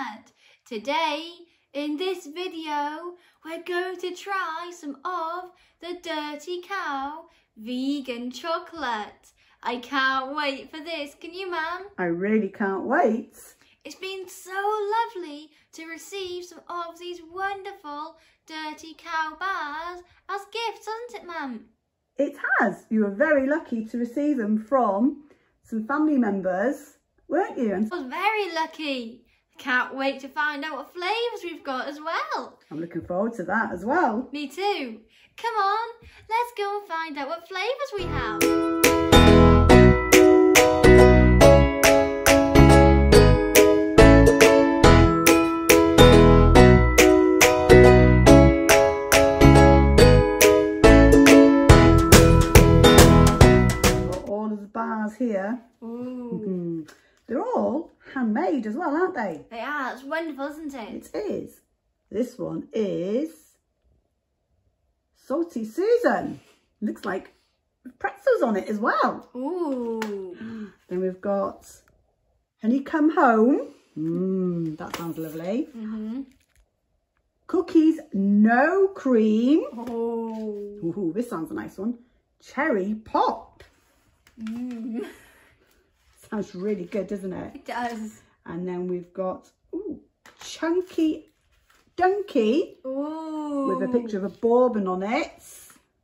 Dad. Today, in this video, we're going to try some of the Dirty Cow vegan chocolate. I can't wait for this. Can you, Mum? I really can't wait. It's been so lovely to receive some of these wonderful Dirty Cow bars as gifts, hasn't it, Mum? It has. You were very lucky to receive them from some family members, weren't you? And I was very lucky. Can't wait to find out what flavours we've got as well. I'm looking forward to that as well. Me too. Come on, let's go and find out what flavours we have. Well, aren't they? They are, it's wonderful, isn't it? It is. This one is Salty Susan. Looks like pretzels on it as well. Ooh. Then we've got Honey Come Home. Mmm, that sounds lovely. Mm-hmm. Cookies No Cream. Oh. Ooh, this sounds a nice one. Cherry Pop. Mm. Sounds really good, doesn't it? It does. And then we've got ooh, Chunky Donkey Ooh. with a picture of a bourbon on it.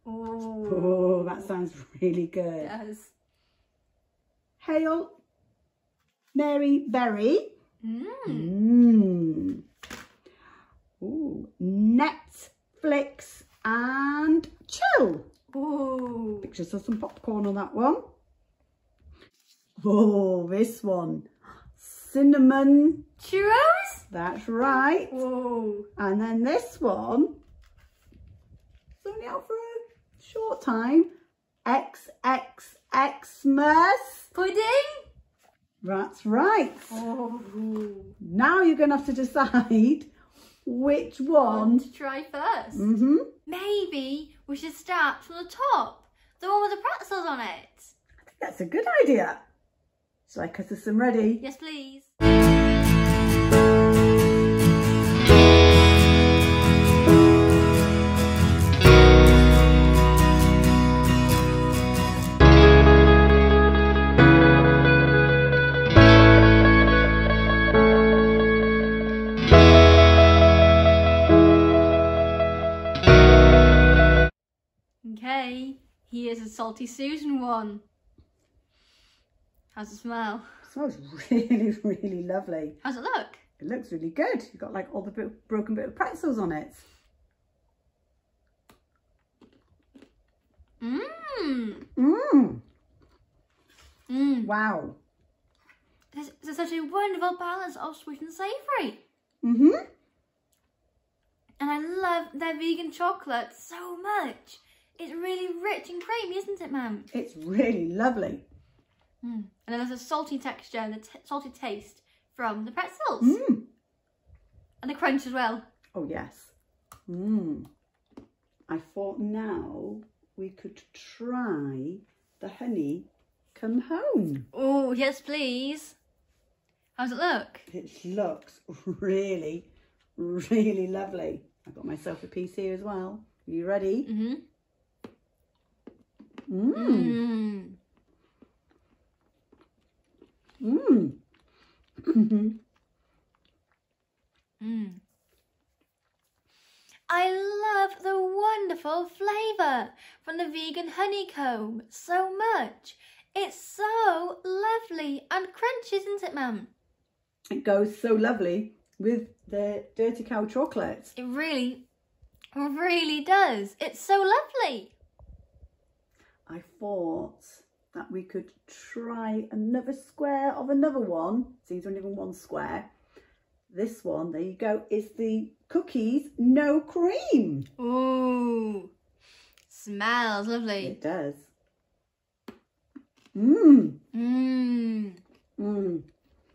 Ooh. Oh, that sounds really good. does. Hail Mary Berry. Mm. Mmm. Ooh, Netflix and chill. Ooh. Pictures of some popcorn on that one. Oh, this one. Cinnamon. Churros? That's right. Ooh. And then this one. It's only out for a short time. XXXmas. Pudding? That's right. Oh. Now you're going to have to decide which One one. to try 1st Mm-hmm. Maybe we should start from the top. The one with the pretzels on it. I think that's a good idea. Shall I cut us some ready? Yes, please. Okay, here's a salty Susan one. How's it smell? smells really, really lovely. How's it look? It looks really good. You've got like all the bit, broken bit of pretzels on it. Mmm. Mmm. Mmm. Wow. There's, there's such a wonderful balance of sweet and savoury. Mm-hmm. And I love their vegan chocolate so much. It's really rich and creamy, isn't it, Mum? It's really lovely. Mm. And then there's a salty texture and a salty taste from the pretzels. Mmm. And the crunch as well. Oh, yes. Mmm. I thought now we could try the honey come home. Oh, yes, please. How's it look? It looks really, really lovely. I've got myself a piece here as well. Are you ready? Mm-hmm. Mmm. Mmm. Mmm. I love the wonderful flavour from the vegan honeycomb so much. It's so lovely and crunchy, isn't it, Mum? It goes so lovely with the Dirty Cow chocolate. It really, really does. It's so lovely. I thought that we could try another square of another one. Seems only even one square. This one, there you go, is the cookies no cream. Ooh. Smells lovely. It does. Mmm. Mmm. Mmm.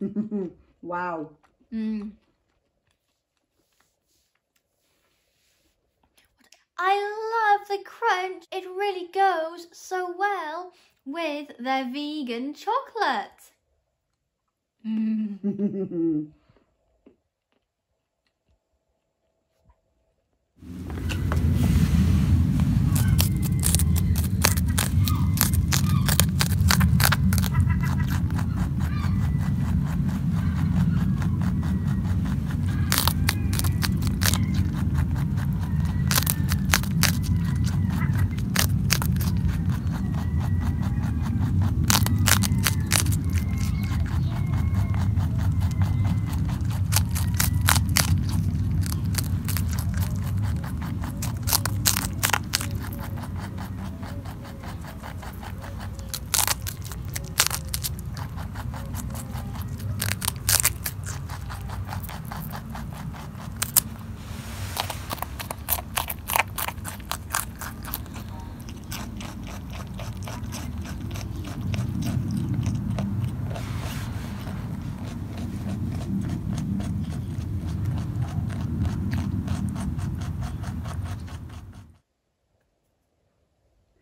wow. Mmm. I love the crunch. It really goes so well with their vegan chocolate. Mm.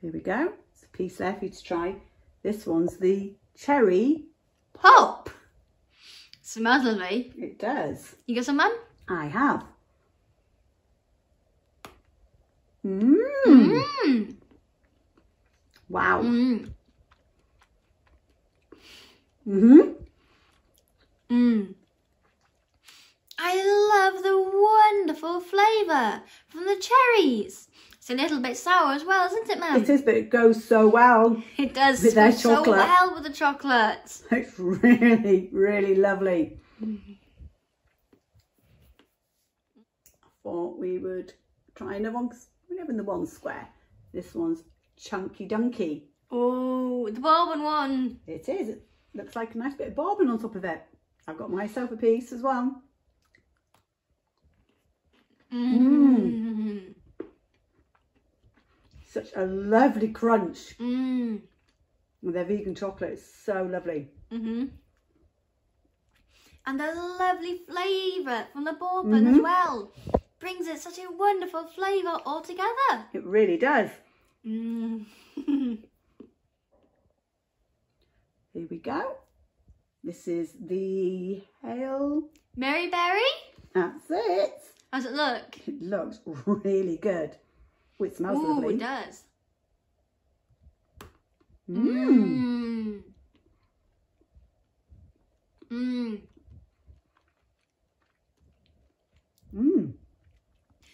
Here we go. It's a piece left for you to try. This one's the cherry Pop. Smells lovely. It does. You got some, man? I have. Mmm. Mmm. Wow. Mmm. Mm-hmm. Mmm. I love the wonderful flavour from the cherries. It's a little bit sour as well, isn't it, Mum? It is, but it goes so well. It does With their smell so chocolate. well with the chocolate. It's really, really lovely. I thought we would try another one we're having the one square. This one's Chunky Dunky. Oh, the bourbon one. It is. It looks like a nice bit of bourbon on top of it. I've got myself a piece as well. Mmm. Such a lovely crunch Mmm. with their vegan chocolate. It's so lovely. Mm-hmm. And there's a lovely flavour from the bourbon as Mhm. well. Brings it such a wonderful flavour altogether. It really does. Mm. Here we go. This is the Hail. Mary Berry? That's it. How's it look? It looks really good. Oh, it smells Ooh, lovely. it does. Mmm. Mmm. Mmm.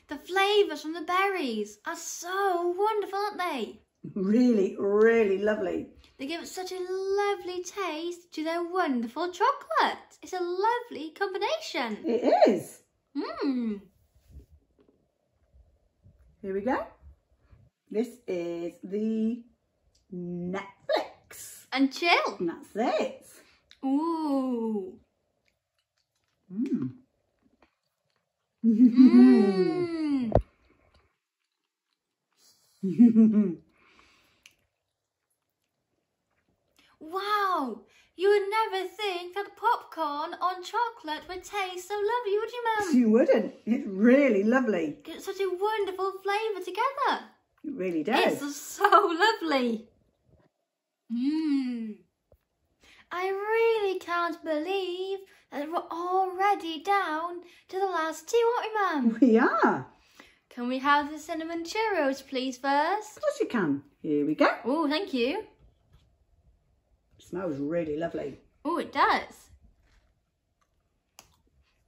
The flavours from the berries are so wonderful, aren't they? Really, really lovely. They give it such a lovely taste to their wonderful chocolate. It's a lovely combination. It is. Mmm. Here we go. This is the Netflix. And chill. And that's it. Ooh. Mmm. Mmm. Wow. You would never think that popcorn on chocolate would taste so lovely, would you, Mum? you wouldn't. It's really lovely. It's such a wonderful flavour together. It really does. It's so lovely. Mmm. I really can't believe that we're already down to the last two, aren't we, Mum? We are. Can we have the cinnamon churros, please, first? Of course you can. Here we go. Oh, thank you. smells really lovely. Oh, it does.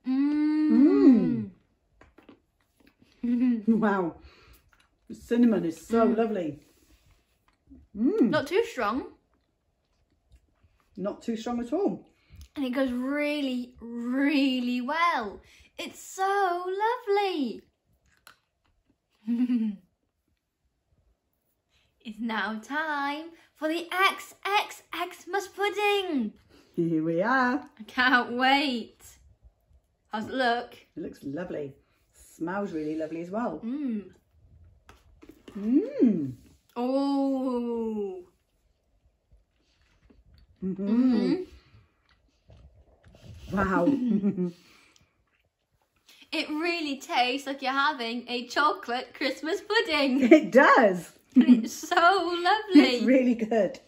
Mmm. Wow. The cinnamon is so mm. lovely. Mmm. Not too strong. Not too strong at all. And it goes really, really well. It's so lovely. it's now time for the XXX Xmas pudding. Here we are. I can't wait. How's it look? It looks lovely. Smells really lovely as well. Mmm. Mmm. Oh. Mm-hmm. Wow. It really tastes like you're having a chocolate Christmas pudding. it does. it's so lovely. It's really good.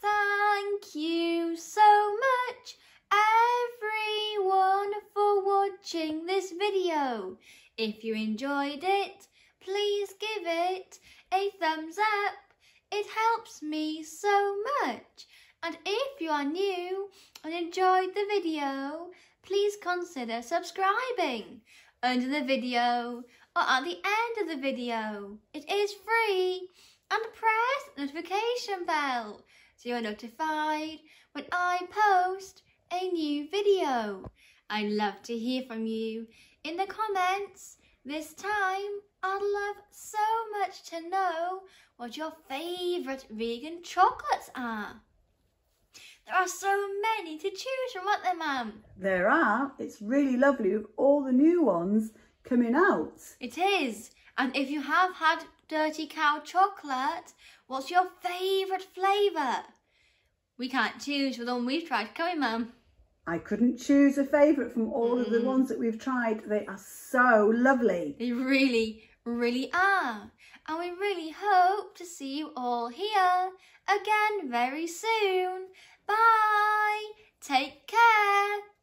Thank you so much, everyone, for watching this video. If you enjoyed it, please give it a thumbs up. It helps me so much. And if you are new and enjoyed the video, please consider subscribing under the video or at the end of the video. It is free and press the notification bell so you're notified when I post a new video. I'd love to hear from you in the comments. This time, I'd love so much to know what your favourite vegan chocolates are. There are so many to choose from, aren't there, Mum? There are. It's really lovely with all the new ones coming out. It is. And if you have had Dirty Cow chocolate, what's your favourite flavour? We can't choose with the one we've tried, can we, Mum? I couldn't choose a favourite from all of the Mm. ones that we've tried. They are so lovely. They really, really are. And we really hope to see you all here again very soon. Bye. Take care.